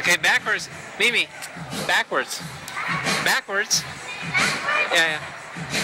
Okay, backwards. Mimi, backwards. Backwards. Yeah, yeah.